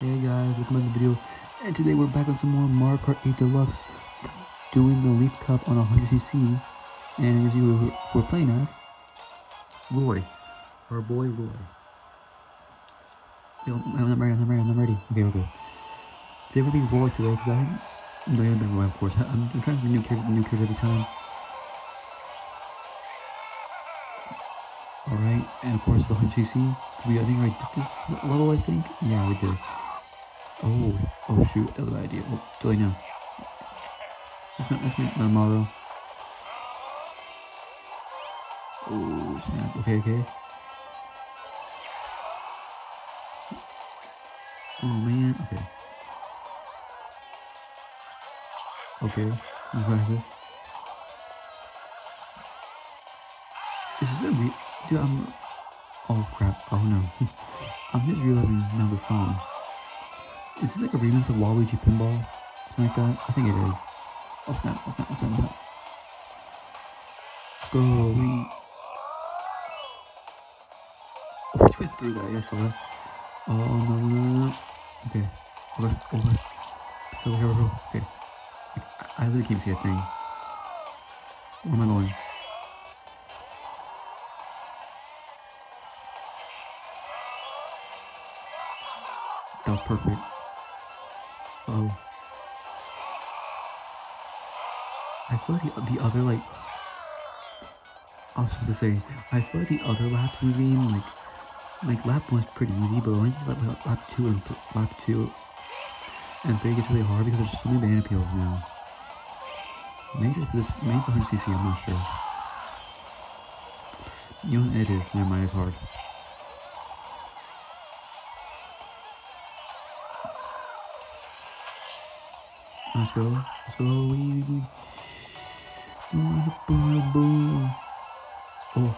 Hey guys, welcome back to the video. And today we're back with some more Mario Kart 8 Deluxe doing the Leaf Cup on 100cc. And as you were, we're playing as Roy. Our boy Roy. Yo, I'm not ready, I'm not ready, I'm not ready. Okay, we're good. Today we're being Roy today because I I'm not gonna be Roy, of course. I'm, I'm trying to new character, new character every time. Alright, and of course the 100cc. We, I think I did this level, I think. Yeah, we did. Oh, oh shoot, bad idea. Oh, too late now. That's not, that's not Mario. Oh, snap. Okay, okay. Oh man, okay. Okay, practice. Is this a re- Dude, I'm- Oh crap, oh no. I'm just realizing now the song. Is this like a remix of Waluigi Pinball? Something like that? I think it is. Oh snap, oh snap, oh snap, oh snap. Go, we... Oh, we went through that, I guess, alright. Oh, no, no, no. Okay. Over, over. Over over, okay. I, I really can't see a thing. Where am I going? That was perfect. Feel like the, the other, like, I was supposed to say, I feel like the other laps in the game, like, like lap one's pretty easy, but once you like lap two and th lap two and three gets really hard because there's so many banana peels now. Maybe this, maybe it's 100cc, I'm not sure. You know it is, never mind, it's hard. Let's go. Let's go. Wee, wee, wee. Oh, oh.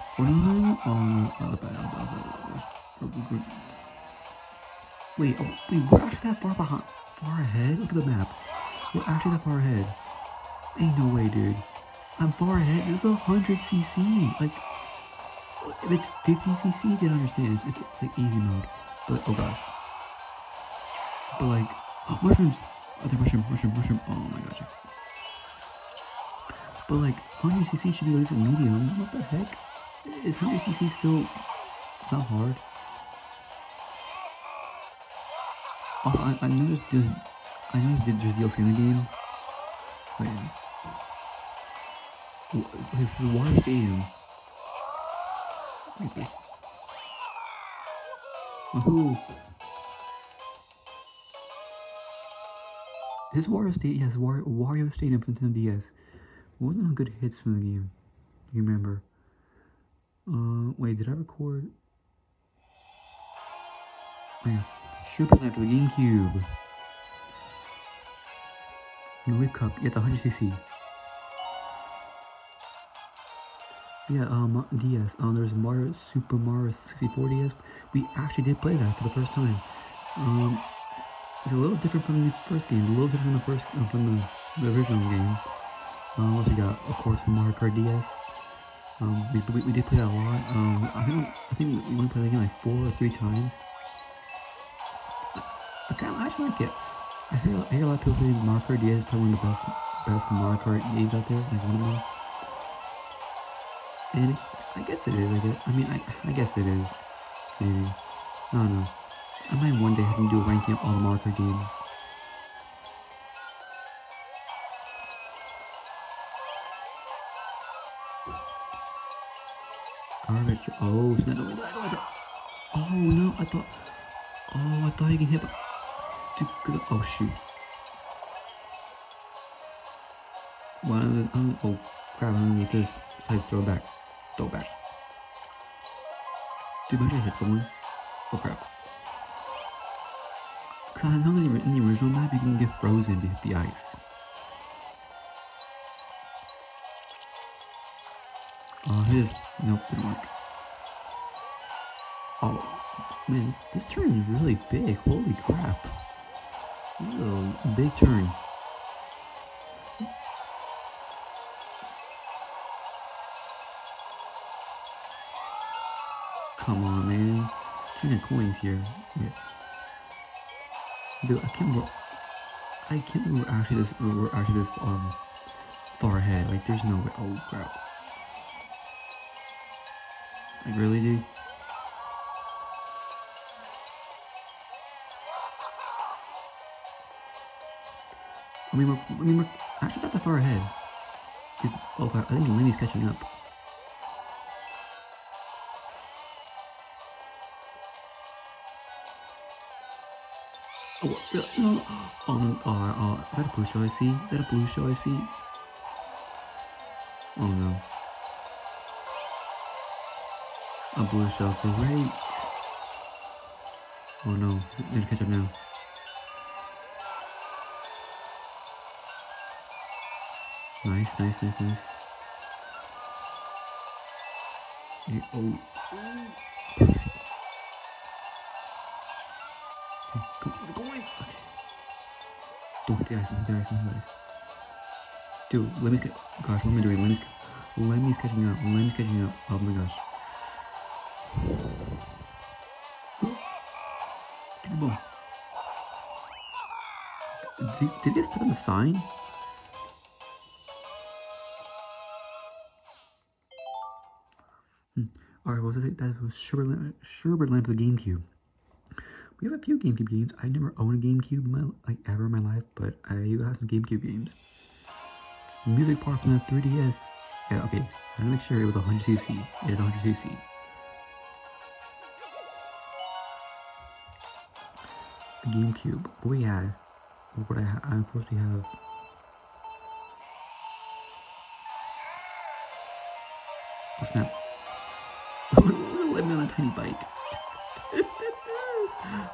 Wait, oh, wait, we're actually that far behind, far ahead? Look at the map. We're actually that far ahead. Ain't no way, dude. I'm far ahead. This is 100cc. Like, if it's 50cc, then I understand. It's, it's, it's like easy mode. But, oh gosh. But like, oh, mushrooms. Oh, the mushroom, mushroom, mushroom. Oh my gosh. But like, 100cc should be least medium. What the heck? Is 100cc still not hard? Also, I, I noticed there's, I noticed there's DLC in the game. Wait. Wh- This is Wario Stadium. Like this. Woohoo! This Wario State has Wario, Wario Stadium from Nintendo DS. What were some good hits from the game? You remember? Uh, wait, did I record? Oh yeah, Super Land for the GameCube. The Whip Cup, yeah, the 100cc. Yeah, um, DS. Um, there's Mario Super Mario 64 DS. We actually did play that for the first time. Um, it's a little different from the first game, a little different from the first, uh, from the, the original game. Um, we got? Of course, Mario Kart DS. Um, we, we, we did play that a lot. Um, I think I think we only played the game like four or three times. I, kind of I actually like it. I hear I hear a lot of people say Mario Kart DS probably one of the best best Mario Kart games out there, like one of them. And I guess it is. I guess. I mean, I I guess it is. Maybe. I don't know. I might one day have to do a ranking of all the Mario Kart games. Oh, snap. Oh, no. Oh, no. I thought. Oh, I thought you can hit. Oh, shoot. One I'm, I'm, oh, oh, crap. I'm gonna this. Throw back. Throw back. Dude, I hit someone. Oh, crap. Cause I know the, in the original map you can get frozen to hit the ice. Oh, it is. Nope, didn't. Oh, man, this, this turn is really big. Holy crap. This is a big turn. Come on, man. Too many coins here. Yeah. Dude, I can't remember. I can't remember actually this. We're actually this um far ahead. Like, there's no way. Oh crap. Like, really, dude? I mean, we're, I mean, we're actually not that far ahead. Oh, I think Lemmy's catching up. Oh, no, oh, oh, oh, is that a blue shell I see? Is that a blue shell I see? Oh no. A blue shell, great! Oh no, need to catch up now. Nice, nice, nice, nice. Yeah, oh. Okay, go, go away. Okay. Don't hit the ice, don't hit the ice, don't hit the ice. Dude, let me get, gosh, I? Let me, let me catching up, let me catching up. Oh my gosh. Did, they step on the sign? Hmm. Alright, what was it? That was Sherbert, Sherbert Land the GameCube. We have a few GameCube games. I never owned a GameCube my, like ever in my life, but I do have some GameCube games. Music Park from the 3DS. Yeah, okay. I gotta make sure it was 100cc. It is 100cc. GameCube. We had. What would I have? I of course we have. Oh snap. Let me on a tiny bike.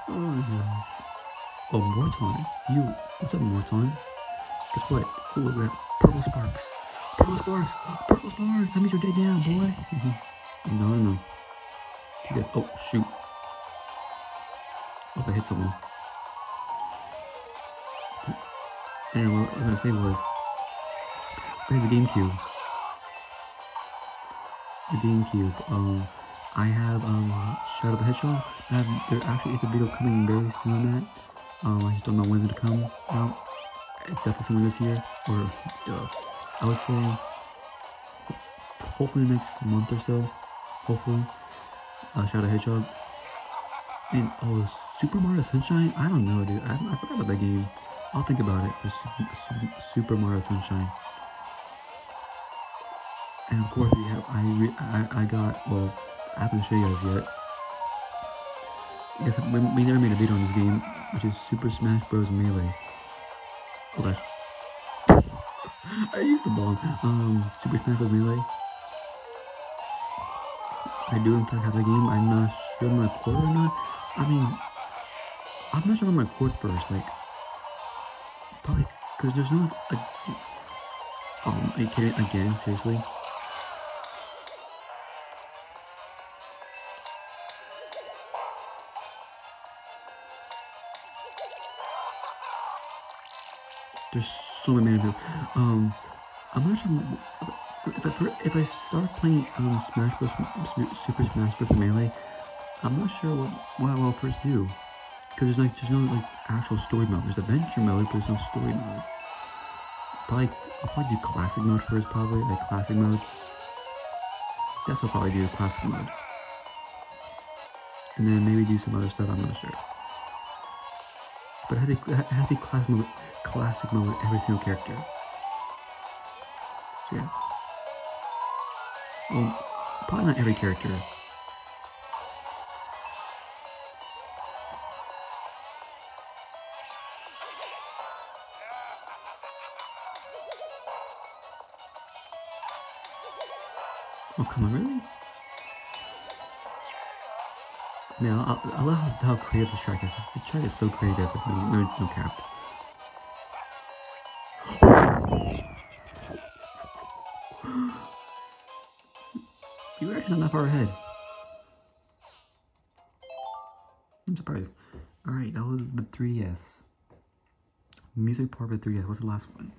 oh my gosh. Oh, Morton. You. What's up, Morton? Guess what? Oh, look at. Purple sparks. Purple sparks. Purple sparks. That means you're dead now, boy. no, no, no. Oh, shoot. Oh, I hit someone. Anyway, what I was gonna say was, have the GameCube. The GameCube. Um, I have um Shadow the Hedgehog. I have, there actually is a video coming very soon on that. Um, I just don't know when it'll come out. It's definitely somewhere this year, or uh, I would say hopefully next month or so. Hopefully, uh, Shadow the Hedgehog. And oh, Super Mario Sunshine. I don't know, dude. I, I forgot about that game. I'll think about it for Super, Mario Sunshine. And of course we have I I, I got well I haven't shown you guys yet. Yes, we, we never made a video on this game, which is Super Smash Bros. Melee. Oh gosh. I used the ball. Um, Super Smash Bros. Melee. I do in fact have the game. I'm not sure I'm record or not. I mean, I'm not sure I'm record first. Like, probably because there's no. Like, um, are you kidding? Again, seriously. There's so many man Um, I'm not sure if I, if I start playing um, Smash Bros. Super Smash Bros. Melee. I'm not sure what what I will first do because there's like there's no like actual story mode. There's adventure mode, but there's no story mode. Probably I'll probably do classic mode first, probably like classic mode. Guess I'll probably do classic mode, and then maybe do some other stuff. I'm not sure. But I have to, I to classic mode, classic mode with every single character. So yeah. Well, probably not every character. Oh, come on, really? Man, I, I love how, how creative this track is. This track is so creative. No, no, no cap. You were actually not that far ahead. I'm surprised. Alright, that was the 3DS. Music Park of the 3DS. What's the last one?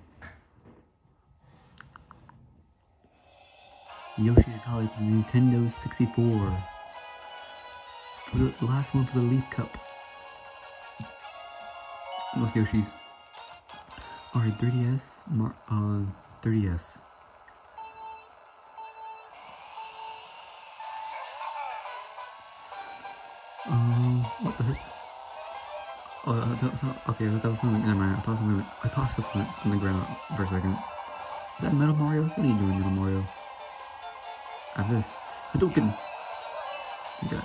Yoshi's College Nintendo 64. For the last one for the Leaf Cup. Most Yoshis. Alright, 3DS. Mar uh, 3DS. Um, what the heck? Oh, uh, that, that, okay, that, that was something. Never mind. I thought something. I thought something on the ground for a second. Is that Metal Mario? What are you doing, Metal Mario? Have this. Hadouken! Okay.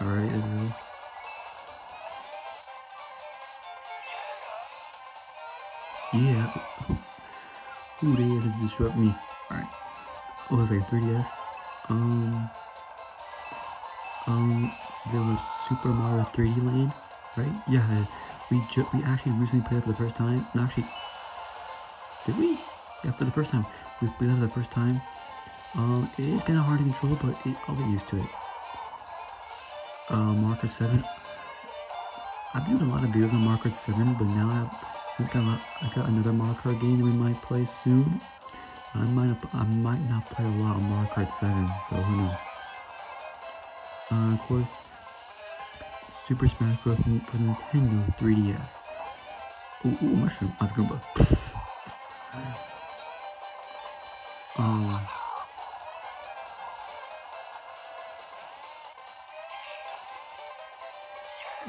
Alright, is Yeah. Who dare to disrupt me? Alright. What was I, 3DS? Um. Um. There was Super Mario 3D Land, right? Yeah. We ju we actually recently played it for the first time. No, actually. Did we? Yeah, for the first time. We played it for the first time. Um, it is kind of hard to control, but it, I'll get used to it uh, Mario Kart 7. I've been doing a lot of videos on Mario Kart 7, but now I, since got, I got another Mario Kart game we might play soon, I might I might not play a lot on Mario Kart 7, so who knows. Uh, of course, Super Smash Bros. for Nintendo 3DS. Ooh, ooh mushroom, Azgoomba. um,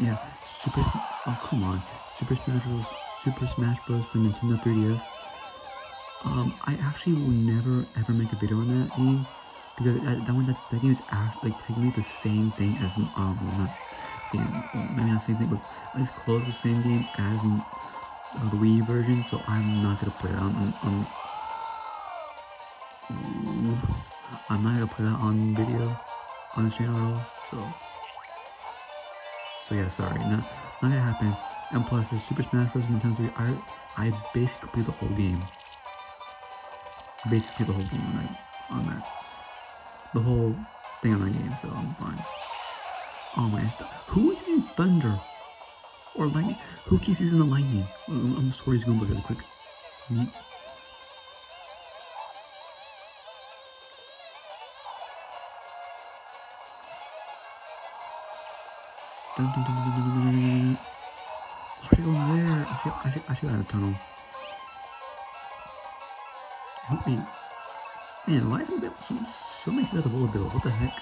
Yeah, Super. Oh come on, Super Smash Bros. Super Smash Bros. for Nintendo 3DS. Um, I actually will never ever make a video on that game because that, that one that, that game is actually like technically the same thing as um well, not game maybe not the same thing but it's close to the same game as the Wii version so I'm not gonna play that on, on, I'm not gonna play that on video on this channel at all so. So yeah, sorry, not, not gonna happen. And plus, for Super Smash Bros. Nintendo 3, I, I basically play the whole game. Basically the whole game on that, on that. The whole thing on that game, so I'm fine. Oh my, God! who is using thunder? Or lightning? Who keeps using the lightning? I'm sorry, he's gonna look really quick. Dun, dun, dun, dun, should go there. I should, I should, I should have a tunnel. Help me. Man, why is it so, so many people at the bullet bill? What the heck?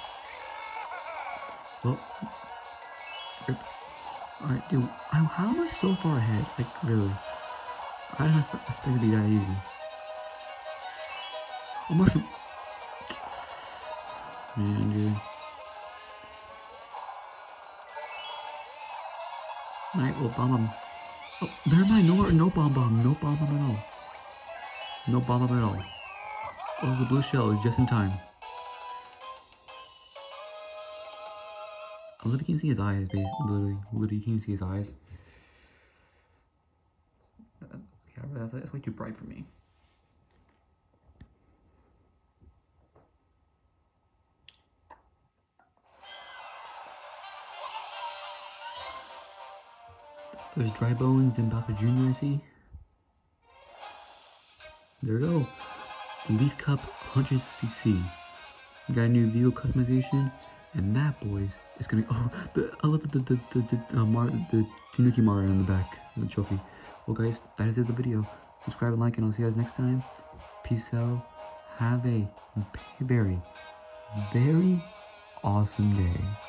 Well, alright, dude. I, how am I so far ahead? Like, really? I didn't expect it to be that easy. Oh, mushroom. Man, dude. Night will bomb him. Oh, never mind. No, no bomb bomb. No bomb bomb at all. No bomb bomb at all. Oh, the blue shell is just in time. Literally can't see his eyes, basically. Literally, literally can't see his eyes. Yeah, that's, that's way too bright for me. There's Dry Bones and Bowser Jr. see? There we go. Leaf Cup 100cc. Got a new vehicle customization, and that, boys, is gonna be, oh, the, I love the, the, the, the, uh, Mar the Tanuki Mario on the back the trophy. Well, guys, that is it the video. Subscribe and like, and I'll see you guys next time. Peace out. Have a very, very awesome day.